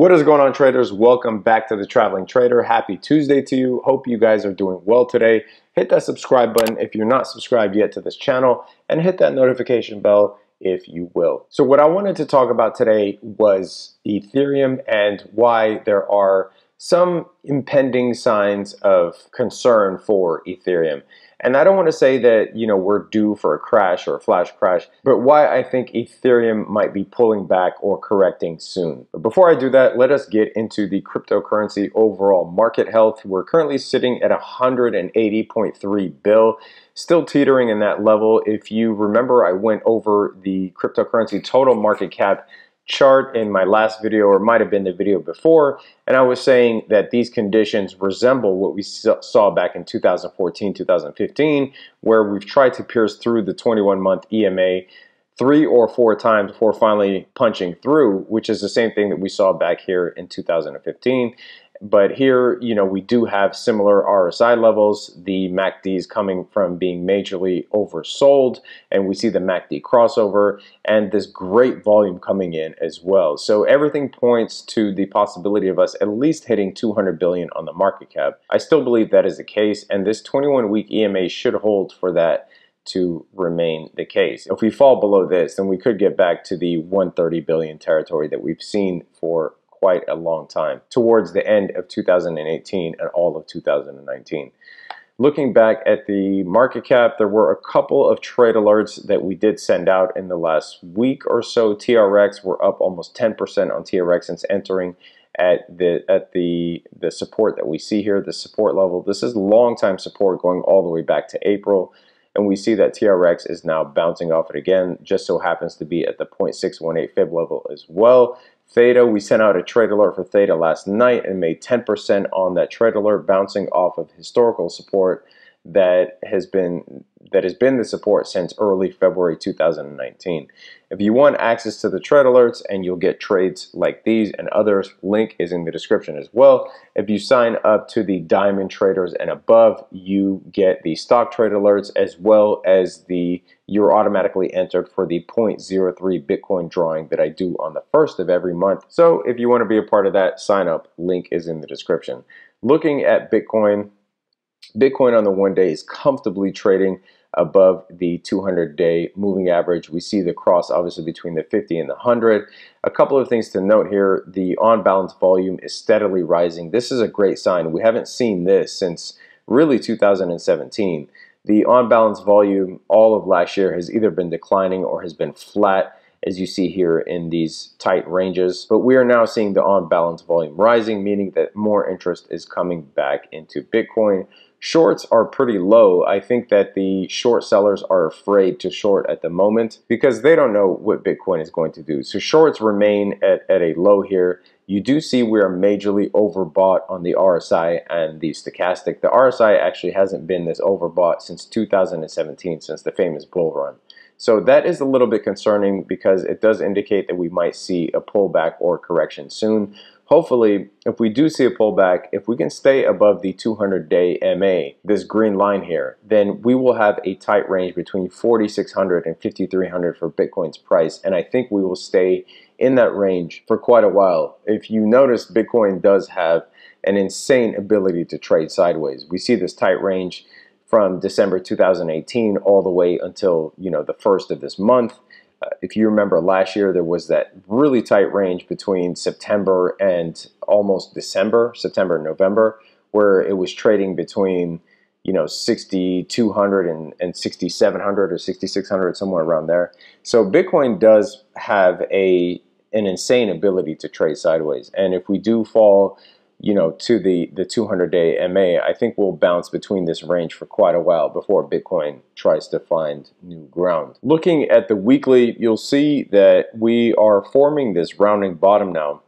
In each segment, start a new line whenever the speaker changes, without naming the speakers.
What is going on, traders? Welcome back to the Traveling Trader. Happy Tuesday to you. Hope you guys are doing well today. Hit that subscribe button if you're not subscribed yet to this channel, and hit that notification bell if you will. So, what I wanted to talk about today was Ethereum and why there are some impending signs of concern for Ethereum. And I don't want to say that, you know, we're due for a crash or a flash crash, but why I think Ethereum might be pulling back or correcting soon. But before I do that, let us get into the cryptocurrency overall market health. We're currently sitting at 180.3 bill, still teetering in that level. If you remember, I went over the cryptocurrency total market cap chart in my last video or might have been the video before and I was saying that these conditions resemble what we saw back in 2014 2015 where we've tried to pierce through the 21 month EMA three or four times before finally punching through which is the same thing that we saw back here in 2015 but here, you know, we do have similar RSI levels. The MACD is coming from being majorly oversold, and we see the MACD crossover and this great volume coming in as well. So everything points to the possibility of us at least hitting 200 billion on the market cap. I still believe that is the case, and this 21 week EMA should hold for that to remain the case. If we fall below this, then we could get back to the 130 billion territory that we've seen for quite a long time, towards the end of 2018 and all of 2019. Looking back at the market cap, there were a couple of trade alerts that we did send out in the last week or so. TRX were up almost 10% on TRX since entering at the at the the support that we see here, the support level. This is long time support going all the way back to April. And we see that TRX is now bouncing off it again, just so happens to be at the 0.618 fib level as well. Theta, we sent out a trade alert for Theta last night and made 10% on that trade alert, bouncing off of historical support that has been that has been the support since early February 2019. If you want access to the trade alerts and you'll get trades like these and others, link is in the description as well. If you sign up to the Diamond Traders and above, you get the stock trade alerts as well as the you're automatically entered for the 0.03 Bitcoin drawing that I do on the first of every month. So if you want to be a part of that, sign up. Link is in the description. Looking at Bitcoin, Bitcoin on the one day is comfortably trading above the 200 day moving average. We see the cross obviously between the 50 and the 100. A couple of things to note here the on balance volume is steadily rising. This is a great sign. We haven't seen this since really 2017. The on balance volume all of last year has either been declining or has been flat as you see here in these tight ranges. But we are now seeing the on balance volume rising, meaning that more interest is coming back into Bitcoin. Shorts are pretty low. I think that the short sellers are afraid to short at the moment because they don't know what Bitcoin is going to do. So shorts remain at, at a low here. You do see we are majorly overbought on the RSI and the stochastic. The RSI actually hasn't been this overbought since 2017, since the famous bull run. So that is a little bit concerning because it does indicate that we might see a pullback or correction soon. Hopefully, if we do see a pullback, if we can stay above the 200-day MA, this green line here, then we will have a tight range between 4,600 and 5,300 for Bitcoin's price, and I think we will stay in that range for quite a while. If you notice, Bitcoin does have an insane ability to trade sideways. We see this tight range from December 2018 all the way until you know the first of this month. Uh, if you remember last year, there was that really tight range between September and almost December, September and November, where it was trading between you know 6200 and, and 6700 or 6600 somewhere around there. So bitcoin does have a an insane ability to trade sideways. And if we do fall you know, to the, the 200 day MA, I think we'll bounce between this range for quite a while before Bitcoin tries to find new ground. Looking at the weekly, you'll see that we are forming this rounding bottom now.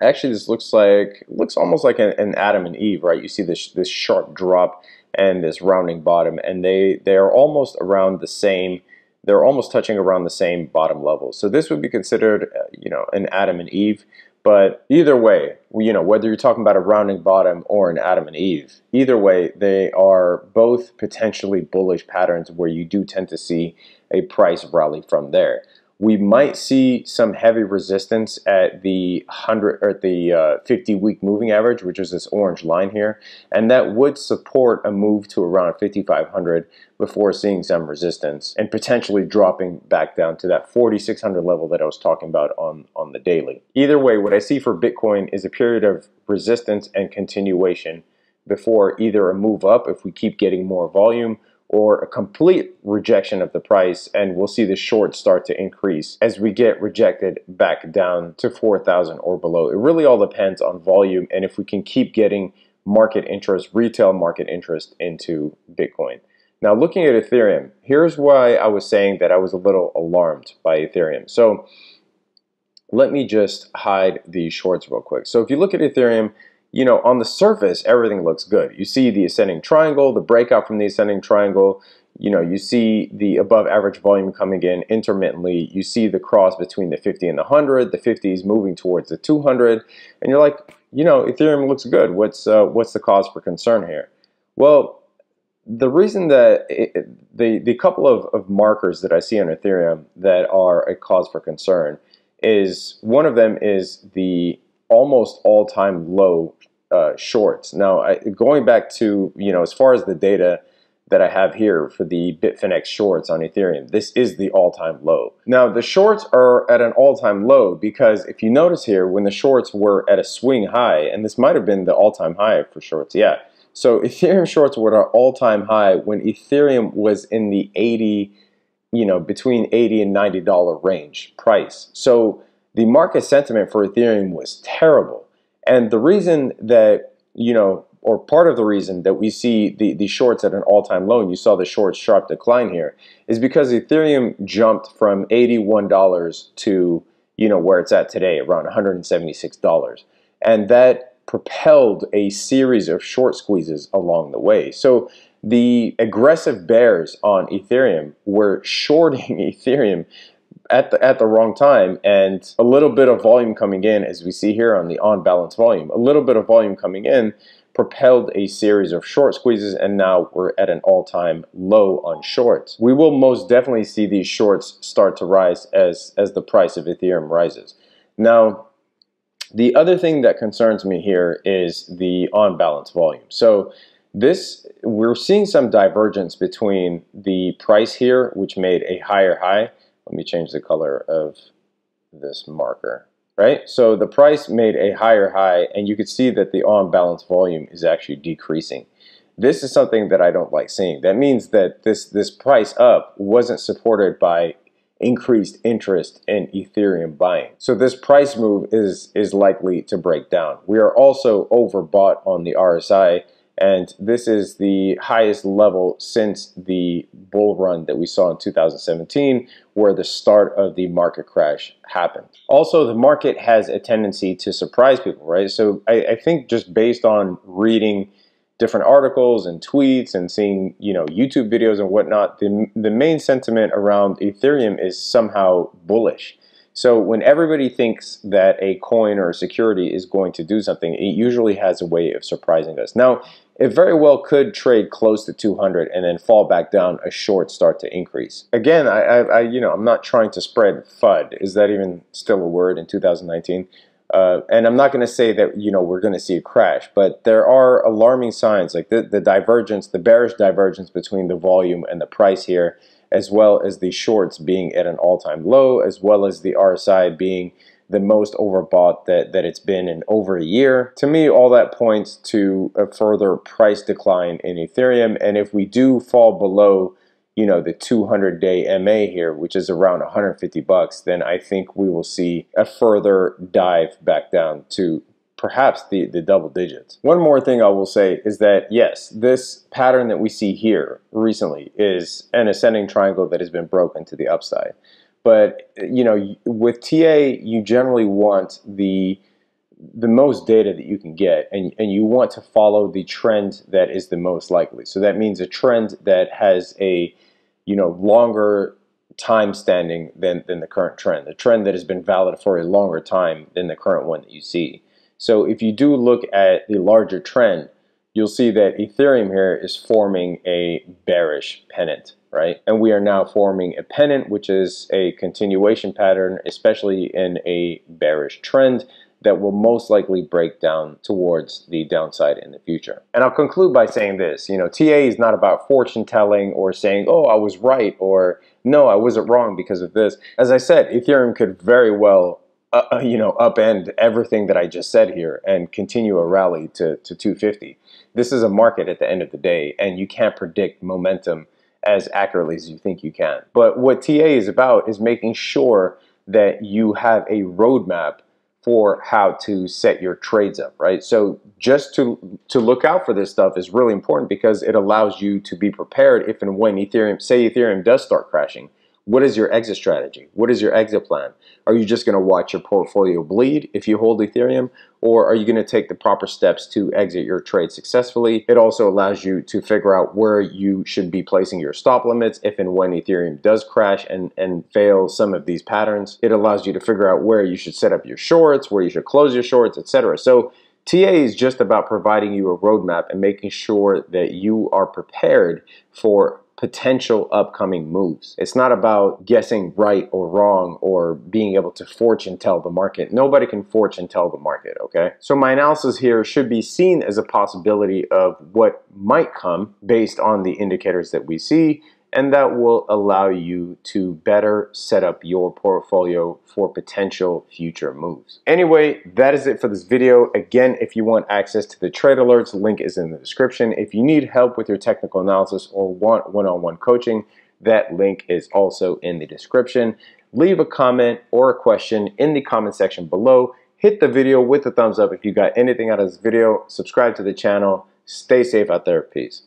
Actually, this looks like, looks almost like an, an Adam and Eve, right? You see this, this sharp drop and this rounding bottom, and they, they are almost around the same they're almost touching around the same bottom level. So this would be considered, you know, an Adam and Eve. But either way, you know, whether you're talking about a rounding bottom or an Adam and Eve, either way, they are both potentially bullish patterns where you do tend to see a price rally from there. We might see some heavy resistance at the 100 or the uh, 50 week moving average, which is this orange line here, and that would support a move to around 5500 before seeing some resistance and potentially dropping back down to that 4600 level that I was talking about on on the daily. Either way, what I see for Bitcoin is a period of resistance and continuation before either a move up if we keep getting more volume or a complete rejection of the price and we'll see the short start to increase as we get rejected back down to 4,000 or below. It really all depends on volume and if we can keep getting market interest, retail market interest into Bitcoin. Now looking at Ethereum, here's why I was saying that I was a little alarmed by Ethereum. So let me just hide these shorts real quick. So if you look at Ethereum, you know, on the surface, everything looks good. You see the ascending triangle, the breakout from the ascending triangle. You know, you see the above average volume coming in intermittently. You see the cross between the 50 and the 100. The 50 is moving towards the 200. And you're like, you know, Ethereum looks good. What's, uh, what's the cause for concern here? Well, the reason that it, the, the couple of, of markers that I see on Ethereum that are a cause for concern is one of them is the almost all-time low uh, shorts. Now, I, going back to, you know, as far as the data that I have here for the Bitfinex shorts on Ethereum, this is the all-time low. Now, the shorts are at an all-time low because if you notice here, when the shorts were at a swing high, and this might have been the all-time high for shorts, yeah. So Ethereum shorts were at an all-time high when Ethereum was in the 80, you know, between 80 and $90 range price. So the market sentiment for Ethereum was terrible. And the reason that, you know, or part of the reason that we see the, the shorts at an all-time low, and you saw the short sharp decline here, is because Ethereum jumped from $81 to, you know, where it's at today, around $176. And that propelled a series of short squeezes along the way. So the aggressive bears on Ethereum were shorting Ethereum at the at the wrong time and a little bit of volume coming in as we see here on the on balance volume a little bit of volume coming in propelled a series of short squeezes and now we're at an all-time low on shorts. We will most definitely see these shorts start to rise as as the price of ethereum rises. Now the other thing that concerns me here is the on balance volume. So this we're seeing some divergence between the price here which made a higher high let me change the color of this marker, right? So the price made a higher high and you could see that the on balance volume is actually decreasing. This is something that I don't like seeing. That means that this, this price up wasn't supported by increased interest in Ethereum buying. So this price move is, is likely to break down. We are also overbought on the RSI and this is the highest level since the bull run that we saw in 2017 where the start of the market crash happened. Also, the market has a tendency to surprise people, right? So I, I think just based on reading different articles and tweets and seeing you know YouTube videos and whatnot, the, the main sentiment around Ethereum is somehow bullish. So when everybody thinks that a coin or a security is going to do something, it usually has a way of surprising us. Now, it very well could trade close to 200 and then fall back down a short start to increase. Again, I, I, I you know, I'm not trying to spread FUD. Is that even still a word in 2019? Uh, and I'm not going to say that you know we're going to see a crash, but there are alarming signs like the, the divergence, the bearish divergence between the volume and the price here as well as the shorts being at an all-time low, as well as the RSI being the most overbought that, that it's been in over a year. To me, all that points to a further price decline in Ethereum. And if we do fall below, you know, the 200 day MA here, which is around 150 bucks, then I think we will see a further dive back down to perhaps the, the double digits. One more thing I will say is that yes, this pattern that we see here recently is an ascending triangle that has been broken to the upside. But you know, with TA, you generally want the the most data that you can get, and, and you want to follow the trend that is the most likely. So that means a trend that has a you know longer time standing than, than the current trend, a trend that has been valid for a longer time than the current one that you see. So if you do look at the larger trend, you'll see that Ethereum here is forming a bearish pennant, right? And we are now forming a pennant, which is a continuation pattern, especially in a bearish trend that will most likely break down towards the downside in the future. And I'll conclude by saying this, you know, TA is not about fortune telling or saying, oh, I was right, or no, I wasn't wrong because of this. As I said, Ethereum could very well uh you know, upend everything that I just said here and continue a rally to, to 250. This is a market at the end of the day, and you can't predict momentum as accurately as you think you can. But what TA is about is making sure that you have a roadmap for how to set your trades up, right? So just to to look out for this stuff is really important because it allows you to be prepared if and when Ethereum, say Ethereum does start crashing, what is your exit strategy? What is your exit plan? Are you just going to watch your portfolio bleed if you hold Ethereum? Or are you going to take the proper steps to exit your trade successfully? It also allows you to figure out where you should be placing your stop limits if and when Ethereum does crash and, and fail some of these patterns. It allows you to figure out where you should set up your shorts, where you should close your shorts, etc. So TA is just about providing you a roadmap and making sure that you are prepared for potential upcoming moves. It's not about guessing right or wrong or being able to fortune tell the market. Nobody can fortune tell the market, okay? So my analysis here should be seen as a possibility of what might come based on the indicators that we see and that will allow you to better set up your portfolio for potential future moves. Anyway, that is it for this video. Again, if you want access to the trade alerts, link is in the description. If you need help with your technical analysis or want one-on-one -on -one coaching, that link is also in the description. Leave a comment or a question in the comment section below. Hit the video with a thumbs up if you got anything out of this video. Subscribe to the channel. Stay safe out there. Peace.